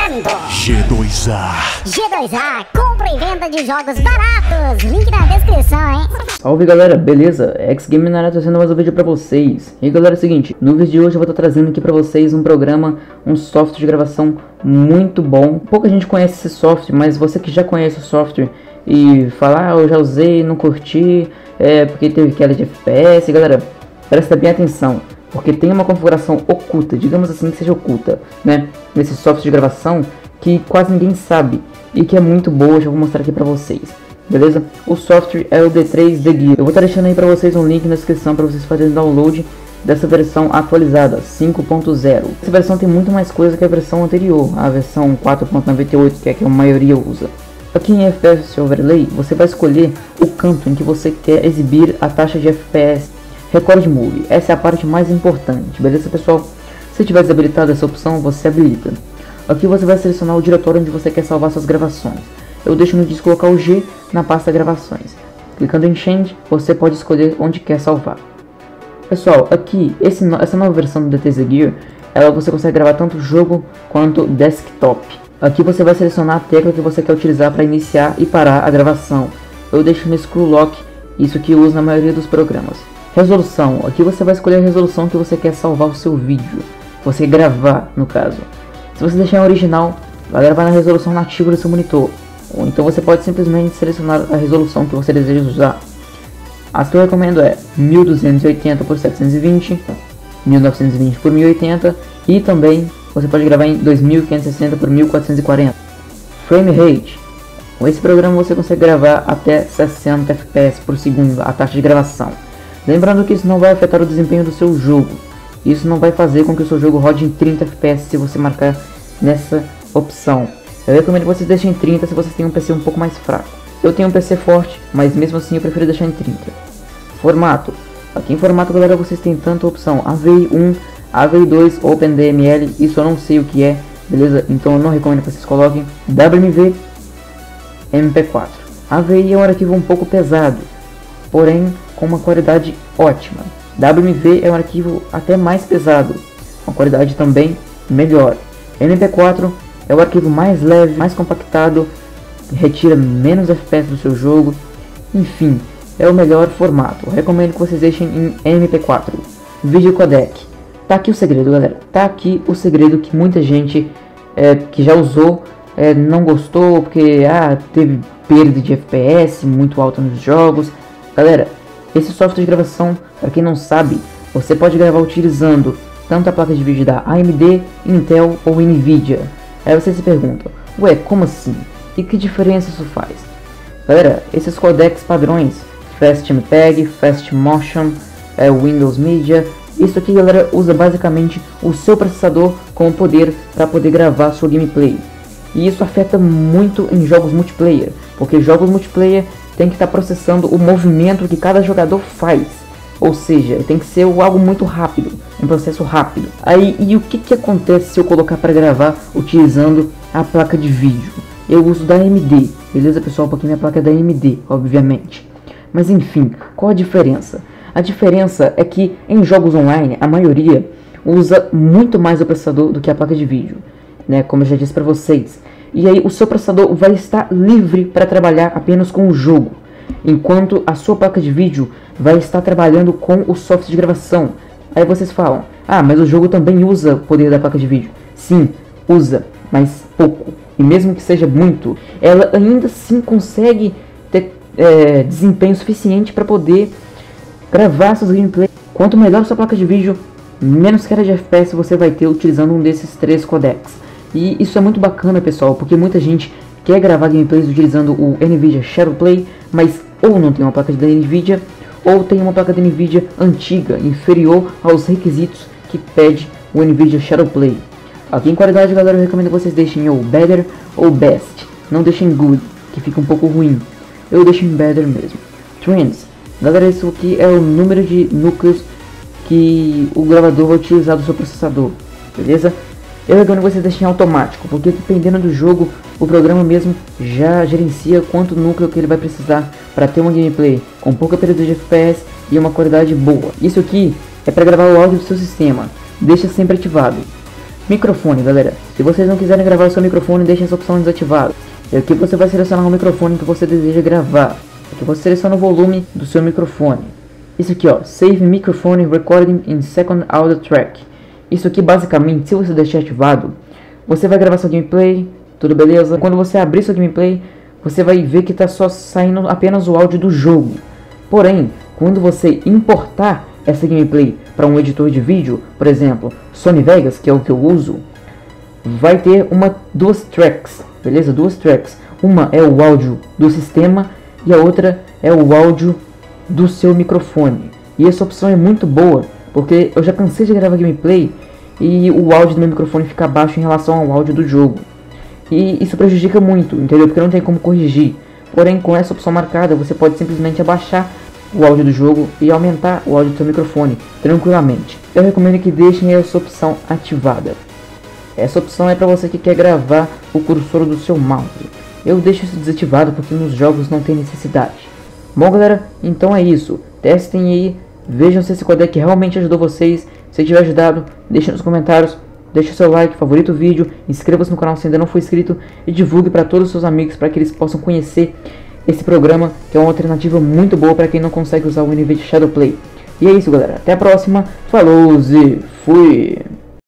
Oferecimento G2A. G2A, compra e venda de jogos baratos. Link na descrição, hein? Salve galera, beleza? X-Game na área trazendo mais um vídeo pra vocês. E galera, é o seguinte, no vídeo de hoje eu vou estar trazendo aqui pra vocês um programa, um software de gravação muito bom. Pouca gente conhece esse software, mas você que já conhece o software e fala, ah, eu já usei, não curti, é porque teve queda de FPS, galera, presta bem atenção. Porque tem uma configuração oculta, digamos assim que seja oculta, né? Nesse software de gravação que quase ninguém sabe e que é muito boa, já vou mostrar aqui pra vocês. Beleza? O software é o D3 The Gear. Eu vou estar deixando aí pra vocês um link na descrição para vocês fazerem download dessa versão atualizada, 5.0. Essa versão tem muito mais coisa que a versão anterior, a versão 4.98, que é a que a maioria usa. Aqui em FPS Overlay, você vai escolher o canto em que você quer exibir a taxa de FPS Record Move, essa é a parte mais importante, beleza pessoal? Se tiver desabilitado essa opção, você habilita. Aqui você vai selecionar o diretório onde você quer salvar suas gravações. Eu deixo no disco local G na pasta gravações. Clicando em Change, você pode escolher onde quer salvar. Pessoal, aqui, esse, essa nova versão do DTZ Gear, ela você consegue gravar tanto jogo quanto desktop. Aqui você vai selecionar a tecla que você quer utilizar para iniciar e parar a gravação. Eu deixo no Screw Lock, isso que uso na maioria dos programas. Resolução. Aqui você vai escolher a resolução que você quer salvar o seu vídeo. Você gravar, no caso. Se você deixar em original, vai gravar na resolução nativa do seu monitor. Ou então você pode simplesmente selecionar a resolução que você deseja usar. As que eu recomendo é 1280 por 720, 1920 por 1080 e também você pode gravar em 2560 por 1440. Frame rate. Com esse programa você consegue gravar até 60 fps por segundo a taxa de gravação. Lembrando que isso não vai afetar o desempenho do seu jogo. Isso não vai fazer com que o seu jogo rode em 30 FPS se você marcar nessa opção. Eu recomendo que vocês deixem em 30 se vocês têm um PC um pouco mais fraco. Eu tenho um PC forte, mas mesmo assim eu prefiro deixar em 30. Formato. Aqui em formato, galera, vocês têm tanta opção AVI1, AVI2, OpenDML, isso eu não sei o que é, beleza? Então eu não recomendo que vocês coloquem WMV MP4. AVI é um arquivo um pouco pesado, porém com uma qualidade ótima. WMV é um arquivo até mais pesado, uma qualidade também melhor. MP4 é o arquivo mais leve, mais compactado, retira menos FPS do seu jogo, enfim, é o melhor formato. Recomendo que vocês deixem em MP4. Vídeo codec. Tá aqui o segredo, galera. Tá aqui o segredo que muita gente é, que já usou é, não gostou porque ah, teve perda de FPS muito alta nos jogos. Galera, esse software de gravação, para quem não sabe, você pode gravar utilizando tanto a placa de vídeo da AMD, Intel ou Nvidia. Aí você se pergunta, ué, como assim? E que diferença isso faz? Galera, esses codecs padrões, FastMPEG, FastMotion, é, Windows Media, isso aqui galera usa basicamente o seu processador como poder para poder gravar sua gameplay. E isso afeta muito em jogos multiplayer, porque jogos multiplayer tem que estar tá processando o movimento que cada jogador faz. Ou seja, tem que ser algo muito rápido, um processo rápido. Aí, e o que, que acontece se eu colocar para gravar utilizando a placa de vídeo? Eu uso da AMD, beleza pessoal? Porque minha placa é da AMD, obviamente. Mas enfim, qual a diferença? A diferença é que em jogos online, a maioria usa muito mais o processador do que a placa de vídeo, né? Como eu já disse para vocês e aí o seu processador vai estar livre para trabalhar apenas com o jogo, enquanto a sua placa de vídeo vai estar trabalhando com o software de gravação. Aí vocês falam, ah, mas o jogo também usa o poder da placa de vídeo. Sim, usa, mas pouco. E mesmo que seja muito, ela ainda assim consegue ter é, desempenho suficiente para poder gravar seus gameplays. Quanto melhor sua placa de vídeo, menos queda de FPS você vai ter utilizando um desses três codecs. E isso é muito bacana, pessoal, porque muita gente quer gravar gameplays utilizando o NVIDIA Shadowplay, mas ou não tem uma placa da NVIDIA, ou tem uma placa da NVIDIA antiga, inferior aos requisitos que pede o NVIDIA Shadowplay. Aqui em qualidade, galera, eu recomendo que vocês deixem ou Better ou Best. Não deixem Good, que fica um pouco ruim. Eu deixo em Better mesmo. Trends. Galera, isso aqui é o número de núcleos que o gravador vai utilizar do seu processador. Beleza? Eu recomendo você deixar em automático, porque dependendo do jogo, o programa mesmo já gerencia quanto núcleo que ele vai precisar para ter uma gameplay com pouca perda de FPS e uma qualidade boa. Isso aqui é para gravar o áudio do seu sistema, deixa sempre ativado. Microfone, galera. Se vocês não quiserem gravar o seu microfone, deixem essa opção desativada. E aqui você vai selecionar o microfone que você deseja gravar. Aqui você seleciona o volume do seu microfone. Isso aqui, ó, Save Microphone Recording in Second Audio Track. Isso aqui, basicamente, se você deixar ativado, você vai gravar seu gameplay, tudo beleza? Quando você abrir seu gameplay, você vai ver que está só saindo apenas o áudio do jogo. Porém, quando você importar essa gameplay para um editor de vídeo, por exemplo, Sony Vegas, que é o que eu uso, vai ter uma duas tracks, beleza? Duas tracks. Uma é o áudio do sistema e a outra é o áudio do seu microfone. E essa opção é muito boa, porque eu já cansei de gravar gameplay e o áudio do meu microfone fica baixo em relação ao áudio do jogo. E isso prejudica muito, entendeu? Porque não tem como corrigir. Porém, com essa opção marcada, você pode simplesmente abaixar o áudio do jogo e aumentar o áudio do seu microfone tranquilamente. Eu recomendo que deixem essa opção ativada. Essa opção é para você que quer gravar o cursor do seu mouse. Eu deixo isso desativado porque nos jogos não tem necessidade. Bom galera, então é isso. Testem aí, vejam se esse codec realmente ajudou vocês. Se tiver ajudado, deixe nos comentários, deixe seu like, favorito o vídeo, inscreva-se no canal se ainda não for inscrito e divulgue para todos os seus amigos para que eles possam conhecer esse programa, que é uma alternativa muito boa para quem não consegue usar o NVIDIA Shadowplay. E é isso galera, até a próxima, falou e fui!